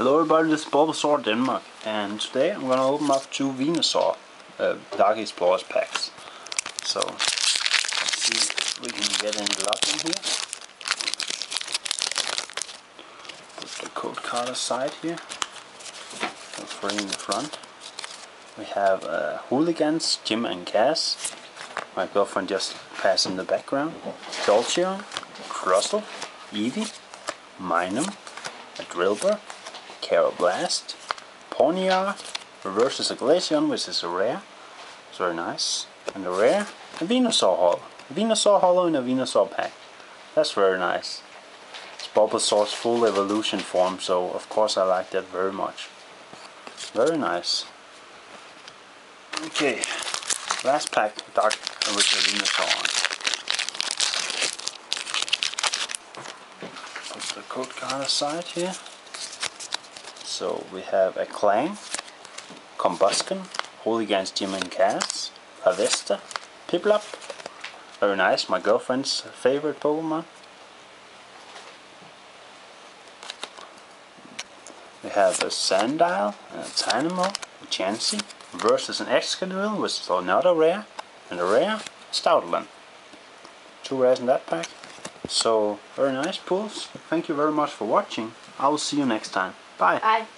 Hello everybody, this is Bulbasaur Denmark, and today I'm gonna open up two Venusaur uh, Dark Explorers packs. So, let's see if we can get any luck in here. Put the code card aside here. Three in the front. We have uh, Hooligans, Jim and Cass. My girlfriend just passed in the background. Jolteon, Crustle, Eevee, Minun, a Drillbur, Blast, Pawniard, reverses Glaceon, which is a rare. It's very nice. And a rare, a Venusaur Holo. Venusaur Holo in a Venusaur pack. That's very nice. It's Bulbasaur's full evolution form, so of course I like that very much. Very nice. Okay, last pack, Dark Original Venusaur on. Put the code card aside here. So we have a Klang, Combusken, Hooligans Jim and Cass, Avesta, Piplup, very nice, my girlfriend's favorite Pokemon. We have a Sandile, a Tynamo, a Chansey, versus an Excadrill, which is another rare, and a rare Stoutland. Two rares in that pack. So, very nice pulls. Thank you very much for watching. I will see you next time. Bye. Bye.